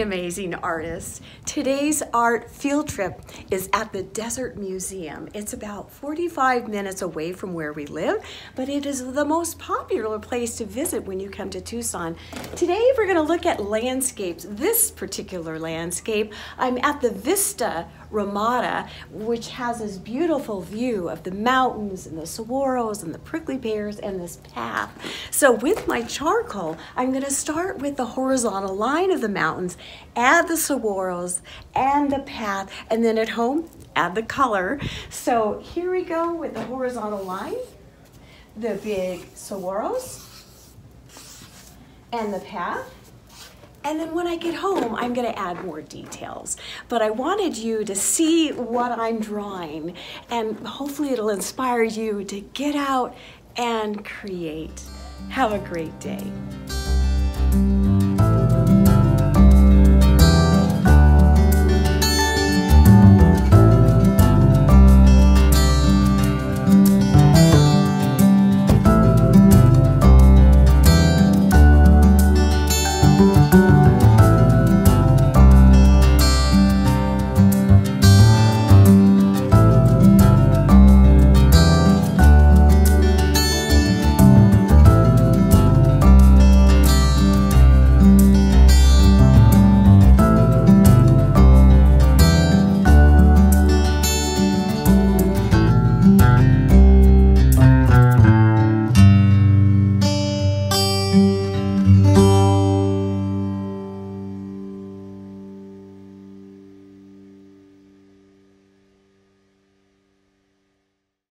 Amazing artists. Today's art field trip is at the Desert Museum. It's about 45 minutes away from where we live, but it is the most popular place to visit when you come to Tucson. Today we're going to look at landscapes. This particular landscape, I'm at the Vista Ramada, which has this beautiful view of the mountains and the saguaros and the prickly pears and this path. So with my charcoal, I'm going to start with the horizontal line of the mountains, add the saguaros and the path, and then at home, add the color. So here we go with the horizontal line, the big saguaros, and the path. And then when I get home, I'm gonna add more details. But I wanted you to see what I'm drawing and hopefully it'll inspire you to get out and create. Have a great day.